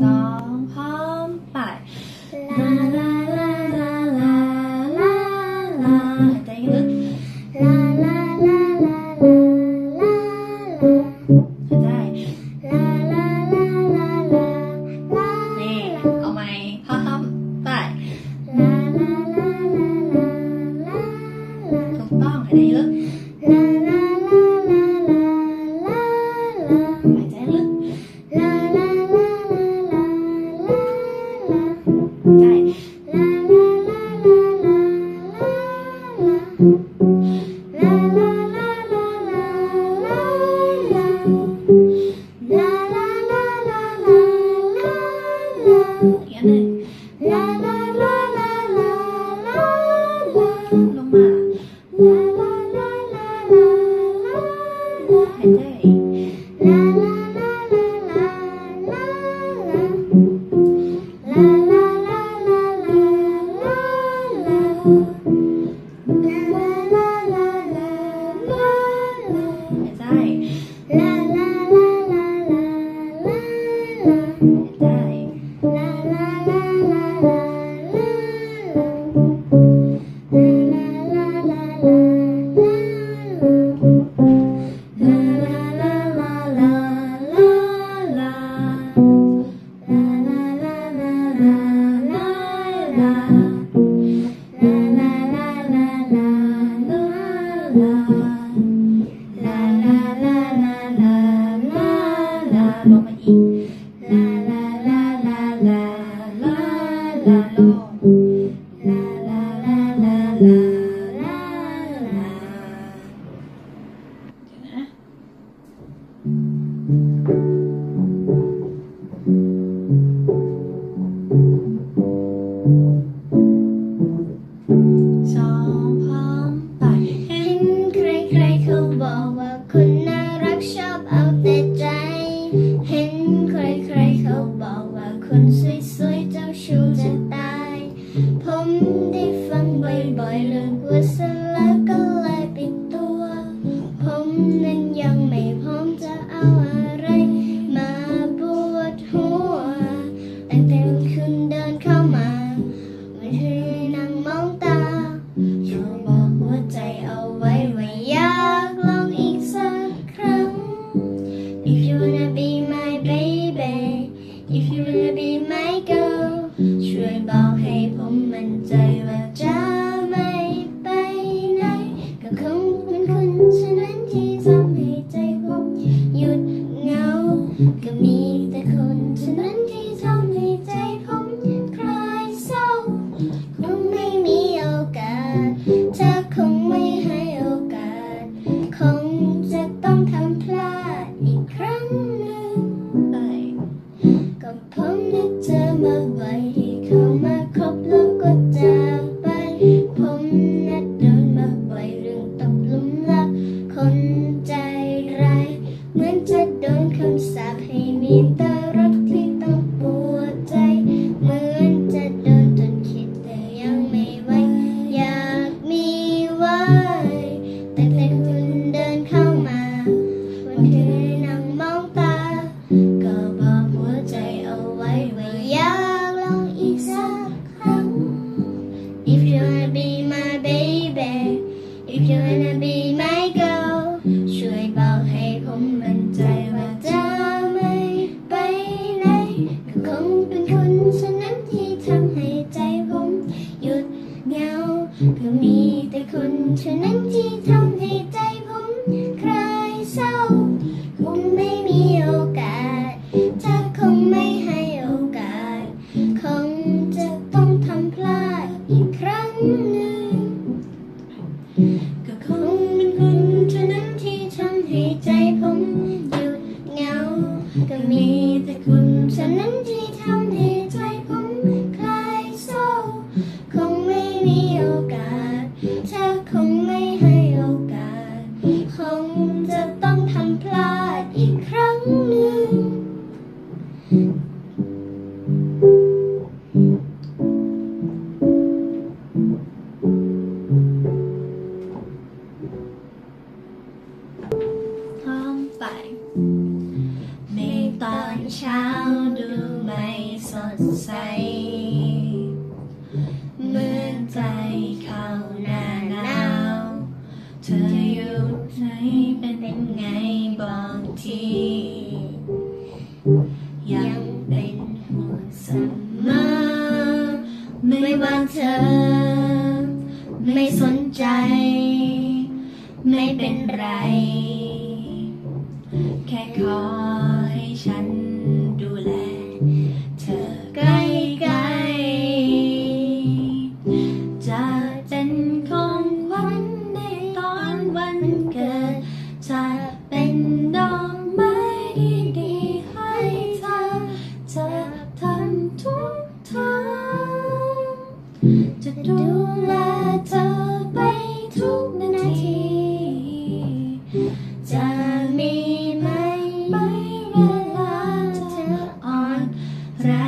สองพร้อมไปลาลาลาลาลาลาลาหายใจลึกลาลาลาลาลาลาหายใจลาลาลาลาลาลานี่เอาไหมพร้อมไปลาลาลาลาลาลาถูกต้องหายใจลึก này la la la la la la la La la night ดีไหมเกิลช่วยบอกให้ผมมั่นใจว่าจะไม่ไปไหนก็คงเป็นคนณฉะนั้นที่ทำให้ใจผมหยุดเหงา ก็มีแต่คนณฉะนั้น baby. เธอคงไม่ให้โอกาส คงจะต้องทำพลาดอีกครั้งหนึ่ง ท้องไป ในตอนเช้าดูไม่สดใส็นไร แค่ขอให้ฉัน Ra